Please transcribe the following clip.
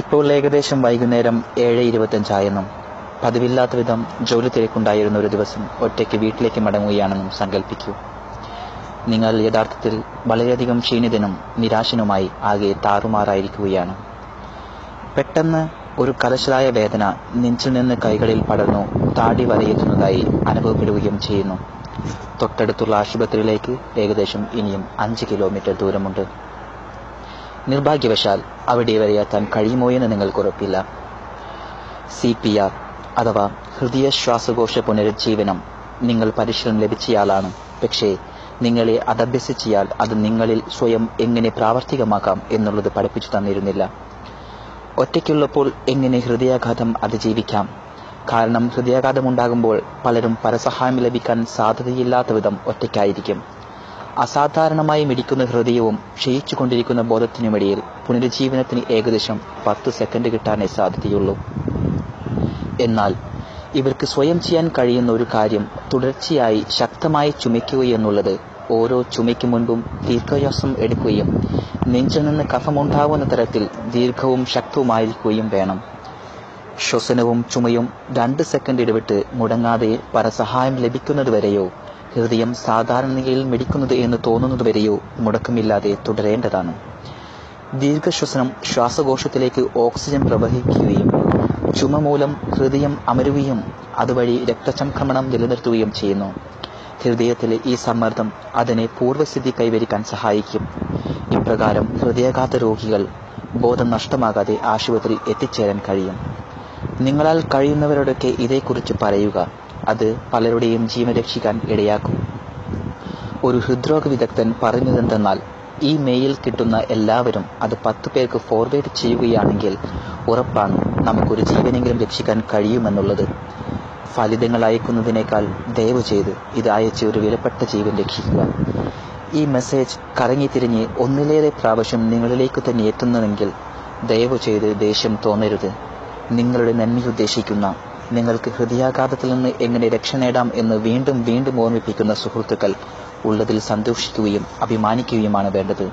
ഇപ്പോൾ ഏകദേശം വൈകുന്നേരം ഏഴ് ഇരുപത്തഞ്ചായെന്നും പതിവില്ലാത്ത വിധം ജോലി തിരക്കുണ്ടായിരുന്ന ഒരു ദിവസം ഒറ്റയ്ക്ക് വീട്ടിലേക്ക് മടങ്ങുകയാണെന്നും സങ്കല്പിക്കൂ നിങ്ങൾ യഥാർത്ഥത്തിൽ വളരെയധികം ക്ഷീണിതനും നിരാശനുമായി ആകെ താറുമാറായിരിക്കുകയാണ്. പെട്ടെന്ന് ഒരു കലശലായ വേദന നെഞ്ചിൽ നിന്ന് കൈകളിൽ പടർന്നു താടി വരയെത്തുന്നതായി അനുഭവപ്പെടുകയും ചെയ്യുന്നു. തൊട്ടടുത്തുള്ള ആശുപത്രിയിലേക്ക് ഏകദേശം ഇനിയും അഞ്ച് കിലോമീറ്റർ ദൂരമുണ്ട്. നിർഭാഗ്യവശാൽ അവിടെ വരെ എത്താൻ കഴിയുമോ എന്ന് നിങ്ങൾക്ക് ഉറപ്പില്ല. സി പി ആർ അഥവാ ഹൃദയ ശ്വാസകോശ പുനരുജ്ജീവനം നിങ്ങൾ പരിശീലനം ലഭിച്ചയാളാണ്. പക്ഷേ നിങ്ങളെ അതഭ്യസിച്ചയാൾ അത് നിങ്ങളിൽ സ്വയം എങ്ങനെ പ്രാവർത്തികമാക്കാം എന്നുള്ളത് പഠിപ്പിച്ചു തന്നിരുന്നില്ല. ഒറ്റയ്ക്കുള്ളപ്പോൾ എങ്ങനെ ഹൃദയാഘാതം അതിജീവിക്കാം? കാരണം ഹൃദയാഘാതമുണ്ടാകുമ്പോൾ പലരും പരസഹായം ലഭിക്കാൻ സാധ്യതയില്ലാത്ത വിധം ഒറ്റയ്ക്കായിരിക്കും. അസാധാരണമായി മിടിക്കുന്ന ഹൃദയവും ക്ഷയിച്ചുകൊണ്ടിരിക്കുന്ന ബോധത്തിനുമിടയിൽ പുനരുജ്ജീവനത്തിന് ഏകദേശം പത്ത് സെക്കൻഡ് കിട്ടാനേ സാധ്യതയുള്ളൂ. എന്നാൽ ഇവർക്ക് സ്വയം ചെയ്യാൻ കഴിയുന്ന ഒരു കാര്യം തുടർച്ചയായി ശക്തമായി ചുമയ്ക്കുകയെന്നുള്ളത് ഓരോ ചുമയ്ക്ക് മുൻപും ദീർഘയാസം എടുക്കുകയും നെഞ്ചിൽ നിന്ന് കഫമുണ്ടാവുന്ന തരത്തിൽ ദീർഘവും ശക്തവുമായിരിക്കുകയും വേണം. ശ്വസനവും ചുമയും രണ്ട് സെക്കൻഡ് ഇടവിട്ട് മുടങ്ങാതെ പരസഹായം ലഭിക്കുന്നതുവരെയോ ഹൃദയം സാധാരണ നിലയിൽ മിടിക്കുന്നത് എന്ന് തോന്നുന്നത് തോന്നുന്നതുവരെയോ മുടക്കമില്ലാതെ തുടരേണ്ടതാണ്. ദീർഘശ്വസനം ശ്വാസകോശത്തിലേക്ക് ഓക്സിജൻ പ്രവഹിക്കുകയും ചുമ മൂലം ഹൃദയം അമരുകയും അതുവഴി രക്തചംക്രമണം നിലനിർത്തുകയും ചെയ്യുന്നു. ഹൃദയത്തിലെ ഈ സമ്മർദ്ദം അതിനെ പൂർവസ്ഥിതി കൈവരിക്കാൻ സഹായിക്കും. ഇപ്രകാരം ഹൃദയാഘാത രോഗികൾ ബോധം നഷ്ടമാകാതെ ആശുപത്രിയിൽ എത്തിച്ചേരാൻ കഴിയും. നിങ്ങളാൽ കഴിയുന്നവരോടൊക്കെ ഇതേക്കുറിച്ച് പറയുക. അത് പലരുടെയും ജീവൻ രക്ഷിക്കാൻ ഇടയാക്കും. ഒരു ഹൃദ്രോഗ വിദഗ്ധൻ പറഞ്ഞതെന്തെന്നാൽ ഈ മെയിൽ കിട്ടുന്ന എല്ലാവരും അത് പത്ത് പേർക്ക് ഫോർവേഡ് ചെയ്യുകയാണെങ്കിൽ ഉറപ്പാണ് നമുക്കൊരു ജീവനെങ്കിലും രക്ഷിക്കാൻ കഴിയുമെന്നുള്ളത്. ഫലിതങ്ങൾ അയക്കുന്നതിനേക്കാൾ ദയവ് ചെയ്ത് ഇത് അയച്ച് ഒരു വിലപ്പെട്ട ജീവൻ രക്ഷിക്കുക. ഈ മെസ്സേജ് കറങ്ങി കറങ്ങിത്തിരിഞ്ഞ് ഒന്നിലേറെ പ്രാവശ്യം നിങ്ങളിലേക്ക് തന്നെ എത്തുന്നതെങ്കിൽ ദയവ് ചെയ്ത് ദേഷ്യം തോന്നരുത്. നിങ്ങളുടെ നന്മയുദ്ദേശിക്കുന്ന നിങ്ങൾക്ക് ഹൃദയാഘാതത്തിൽ നിന്ന് എങ്ങനെ രക്ഷ നേടാം എന്ന് വീണ്ടും വീണ്ടും ഓർമ്മിപ്പിക്കുന്ന സുഹൃത്തുക്കൾ ഉള്ളതിൽ സന്തോഷിക്കുകയും അഭിമാനിക്കുകയുമാണ് വേണ്ടത്.